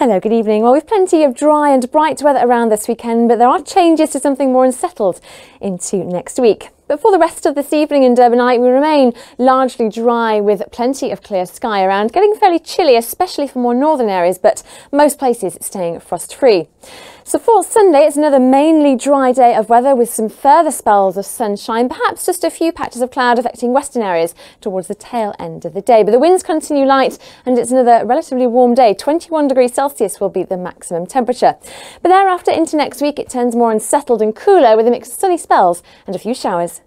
Hello, good evening. Well, we've plenty of dry and bright weather around this weekend, but there are changes to something more unsettled into next week. But for the rest of this evening in Durbanite, we remain largely dry with plenty of clear sky around, getting fairly chilly, especially for more northern areas, but most places staying frost free. So for Sunday, it's another mainly dry day of weather with some further spells of sunshine, perhaps just a few patches of cloud affecting western areas towards the tail end of the day. But the winds continue light and it's another relatively warm day. 21 degrees Celsius will be the maximum temperature. But thereafter into next week, it turns more unsettled and cooler with a mix of sunny spells and a few showers.